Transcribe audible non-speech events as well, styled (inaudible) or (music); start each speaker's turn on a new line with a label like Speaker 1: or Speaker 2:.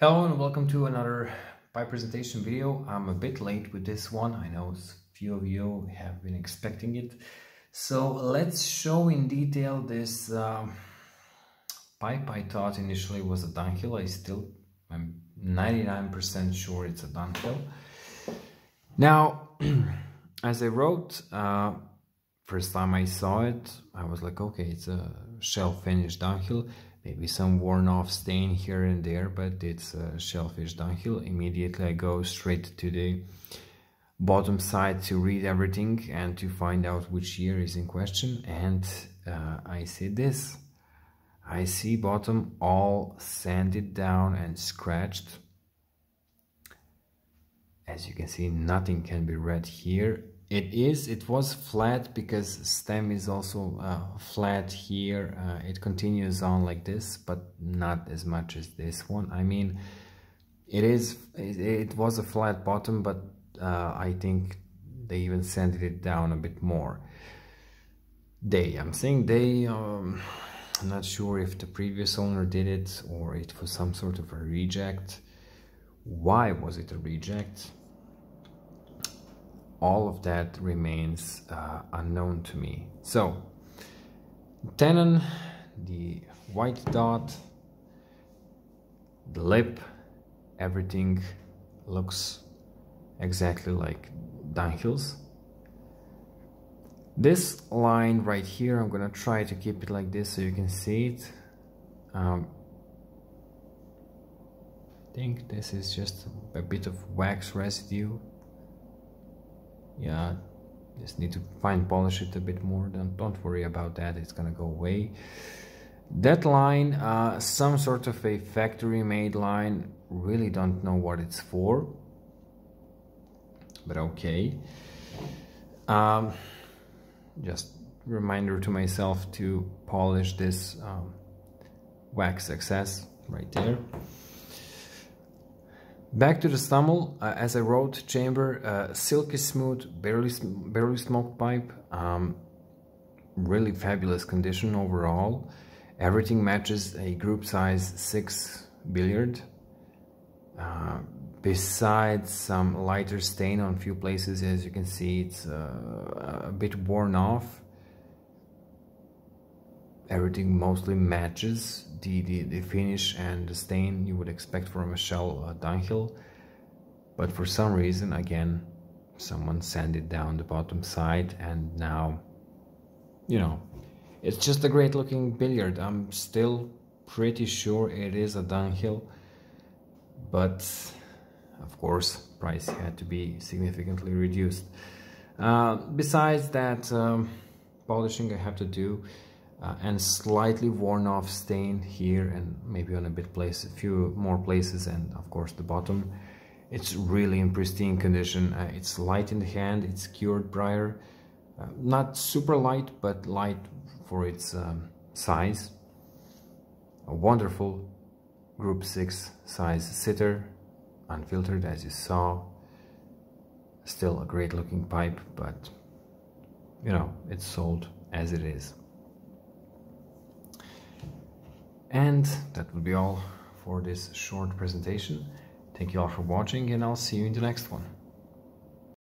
Speaker 1: Hello and welcome to another pipe presentation video. I'm a bit late with this one. I know a few of you have been expecting it. So let's show in detail this um, pipe I thought initially was a Dunhill. I still I'm 99% sure it's a Dunhill. Now, (clears throat) as I wrote, uh, first time I saw it, I was like, okay, it's a shelf finish Dunhill maybe some worn off stain here and there but it's a shellfish Dunhill immediately I go straight to the bottom side to read everything and to find out which year is in question. And uh, I see this. I see bottom all sanded down and scratched. As you can see nothing can be read here it is, it was flat because stem is also uh, flat here. Uh, it continues on like this, but not as much as this one. I mean, it is, it, was a flat bottom, but uh, I think they even sanded it down a bit more. They, I'm saying they, um, I'm not sure if the previous owner did it or it was some sort of a reject. Why was it a reject? All of that remains uh, unknown to me. So, tenon, the white dot, the lip, everything looks exactly like Dunhills. This line right here, I'm gonna try to keep it like this so you can see it. Um, I think this is just a bit of wax residue yeah just need to fine polish it a bit more. Don't, don't worry about that. It's gonna go away. That line uh, some sort of a factory made line. Really don't know what it's for but okay. Um, just reminder to myself to polish this um, wax excess right there Back to the Stummel, uh, as I wrote, chamber, uh, silky smooth, barely, barely smoked pipe, um, really fabulous condition overall. Everything matches a group size 6 billiard. Uh, besides some lighter stain on a few places, as you can see, it's uh, a bit worn off. Everything mostly matches the, the, the finish and the stain you would expect from a shell uh, Dunhill but for some reason again someone sanded down the bottom side and now you know it's just a great looking billiard. I'm still pretty sure it is a Dunhill but of course price had to be significantly reduced. Uh, besides that um, polishing I have to do uh, and slightly worn off stain here and maybe on a bit place a few more places and of course the bottom. It's really in pristine condition. Uh, it's light in the hand. It's cured briar. Uh, not super light but light for its um, size. A wonderful group 6 size sitter unfiltered as you saw. Still a great looking pipe but you know it's sold as it is and that will be all for this short presentation. Thank you all for watching and I'll see you in the next one.